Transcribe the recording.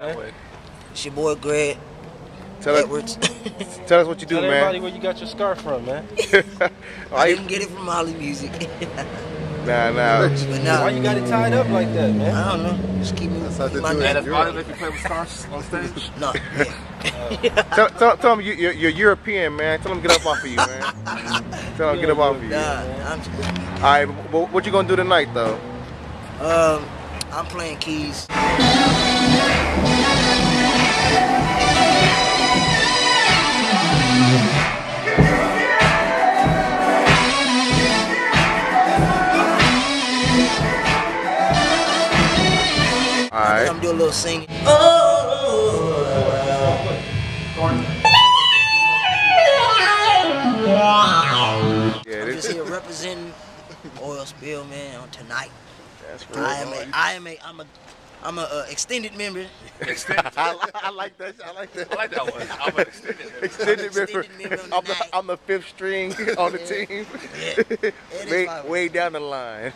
It's your boy Greg Tell us, Edwards. tell us what you do, Tell everybody where you got your scarf from, man. I Why you- didn't get it from Holly Music. nah, nah. but now, Why you got it tied up like that, man? I don't know. Just keep me. That's how they my do it. name. And That's why they let you play with stars on stage. No, yeah. tell, tell, tell them you, you're, you're European, man. Tell them get up off of you, man. tell them get up off of you. Nah, All I'm, right, but what you gonna do tonight, though? um, I'm playing keys. All right. I'm do a little singing. Yeah, I'm just here representing Oil Spill, man, on tonight. that's real. I am a, I am a, I'm a, I'm a uh, extended member. Extended. I, I like that. I like that. I like that one. I'm an extended. member. Extended Extended member. member I'm the the, night. I'm the fifth string on the team. Yeah. Way, way down the line.